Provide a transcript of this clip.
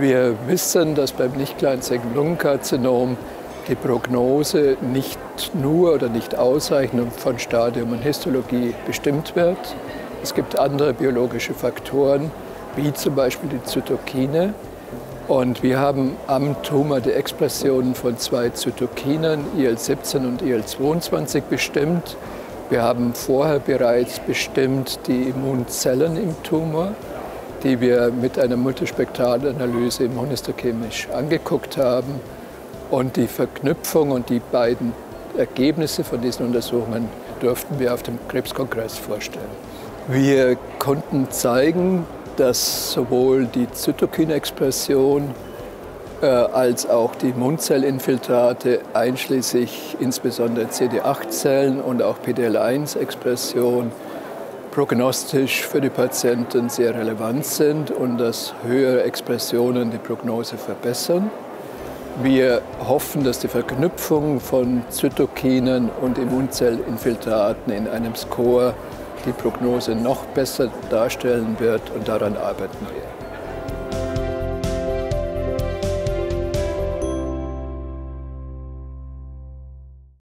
Wir wissen, dass beim nicht kleinzelligen Lungenkarzinom die Prognose nicht nur oder nicht ausreichend von Stadium und Histologie bestimmt wird. Es gibt andere biologische Faktoren, wie zum Beispiel die Zytokine. Und wir haben am Tumor die Expressionen von zwei Zytokinen, IL-17 und IL-22, bestimmt. Wir haben vorher bereits bestimmt die Immunzellen im Tumor, die wir mit einer Multispektralanalyse immunistochemisch angeguckt haben. Und die Verknüpfung und die beiden Ergebnisse von diesen Untersuchungen durften wir auf dem Krebskongress vorstellen. Wir konnten zeigen, dass sowohl die Zytokinexpression äh, als auch die Mundzellinfiltrate einschließlich insbesondere CD8-Zellen und auch PDL1-Expression prognostisch für die Patienten sehr relevant sind und dass höhere Expressionen die Prognose verbessern. Wir hoffen, dass die Verknüpfung von Zytokinen und Immunzellinfiltraten in einem Score die Prognose noch besser darstellen wird und daran arbeiten wir.